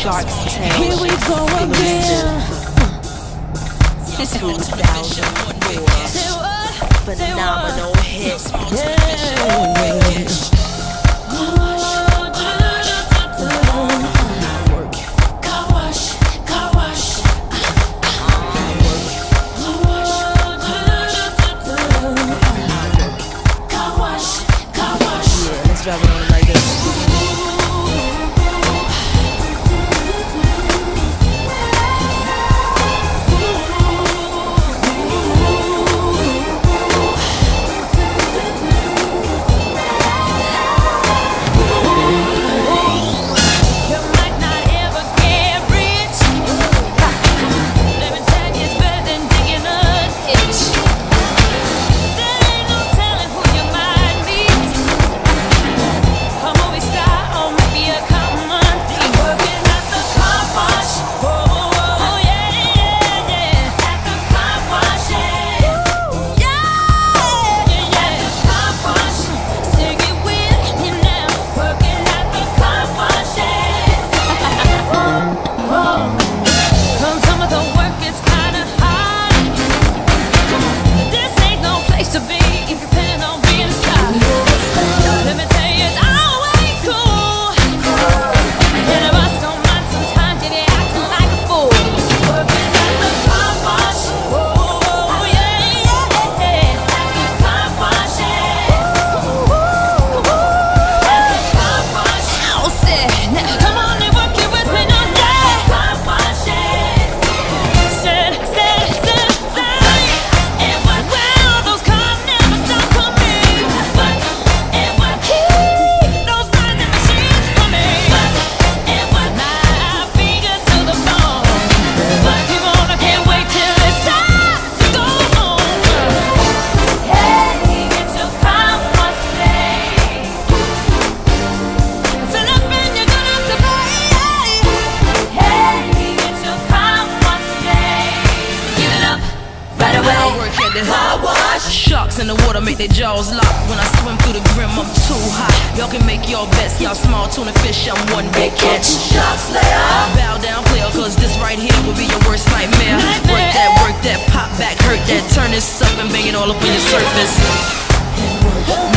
Shark's Tale. Here we go again. 2004 phenomenal hit. Yeah, let's away. Work at the car wash. Sharks in the water make their jaws lock. When I swim through the grim, I'm too hot. Y'all can make your best. Y'all small tuna fish, I'm one big catch. Sharks later. Bow down, player, cause this right here will be your worst nightmare. Work that, work that, pop back, hurt that, turn this up and bang it all up on your surface.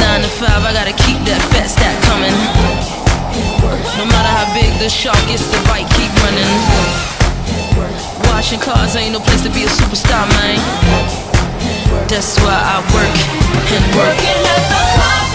Nine to five, I gotta keep that fat stack coming. No matter how big the shark is, the bite keep running. Washing cars ain't no place to be a superstar, man. That's why I work and work. Working at the car